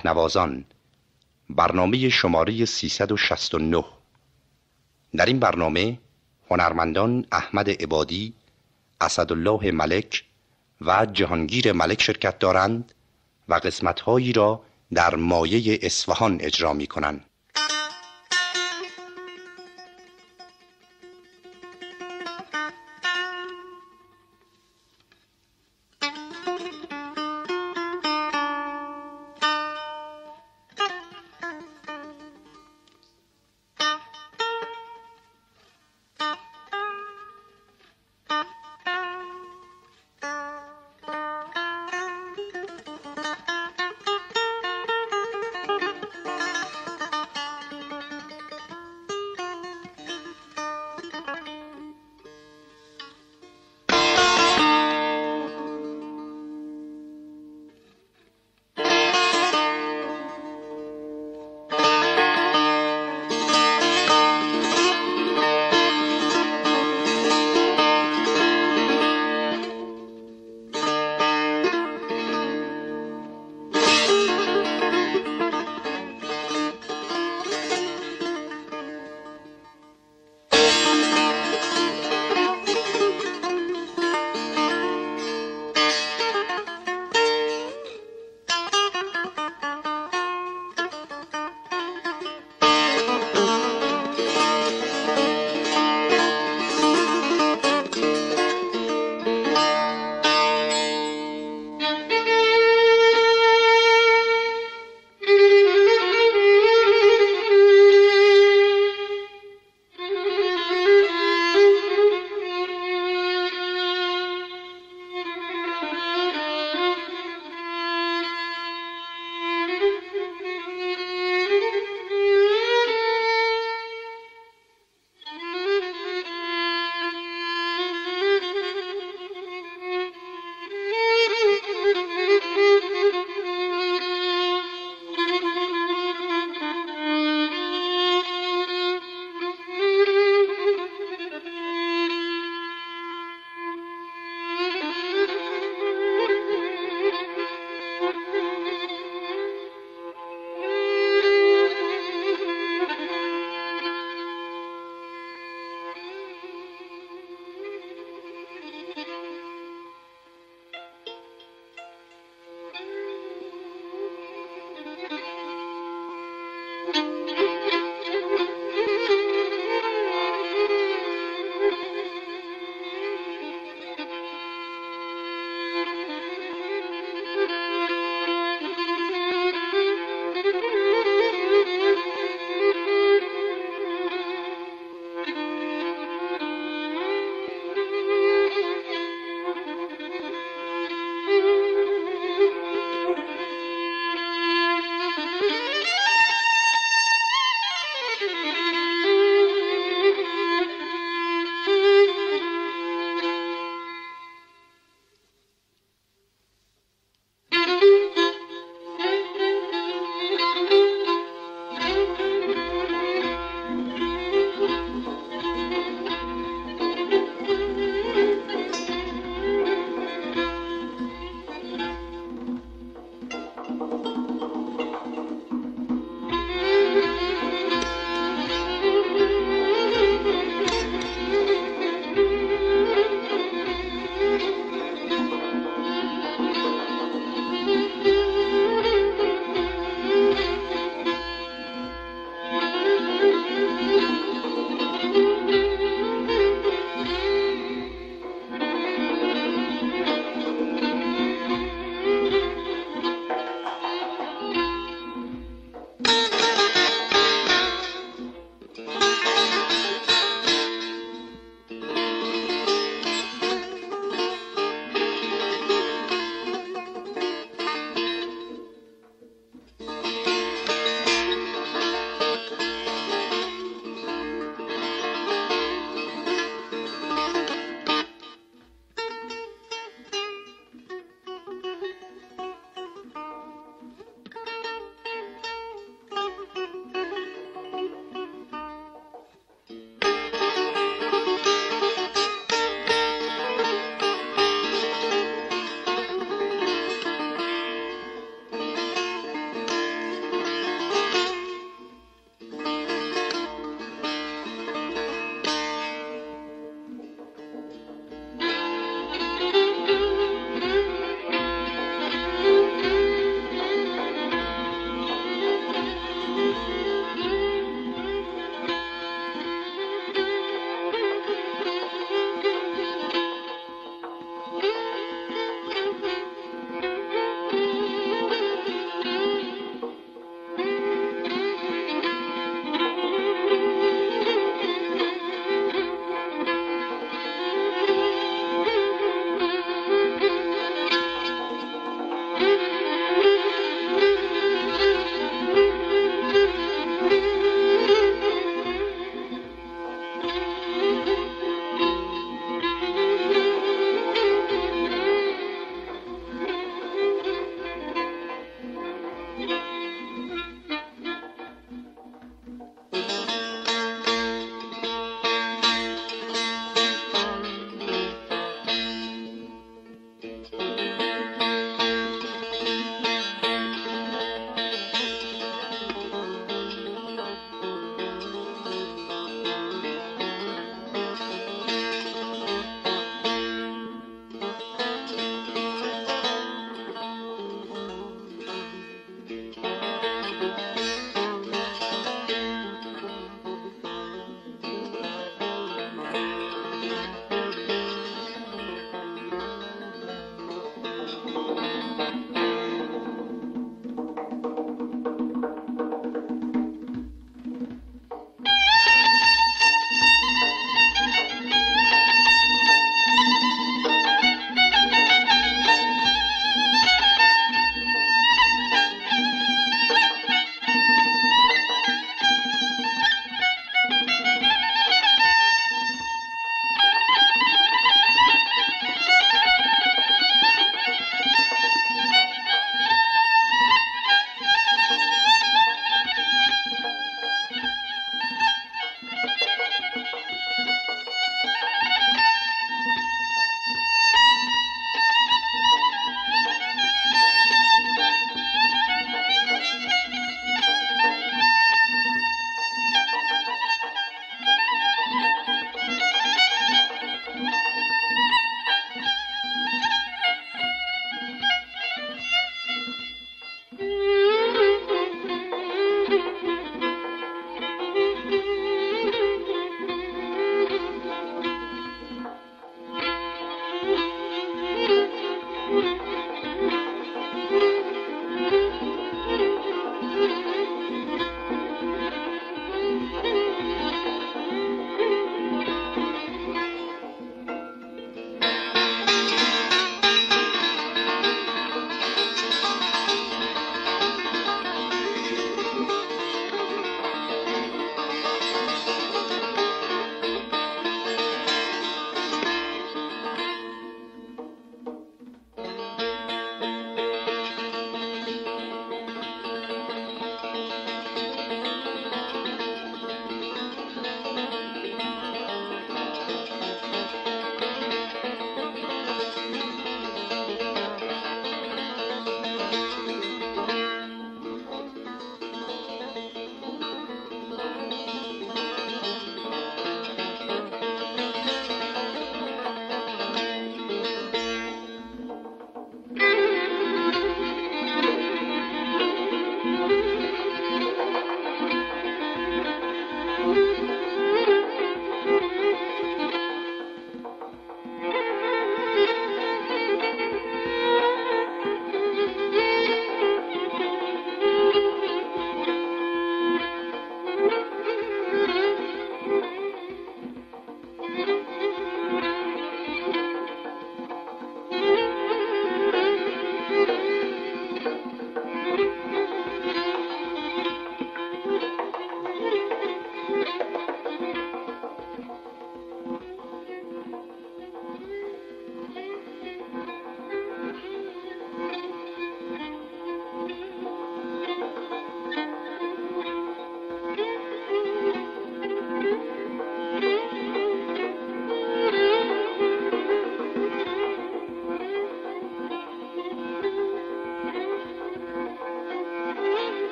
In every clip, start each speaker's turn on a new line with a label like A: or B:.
A: تکنوازان برنامه شماره 369 در این برنامه هنرمندان احمد عبادی، اسدالله ملک و جهانگیر ملک شرکت دارند و قسمتهایی را در مایه اصفهان اجرا می کنند.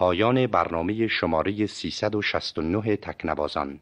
A: پایان برنامه شماره 369 تکنوازان.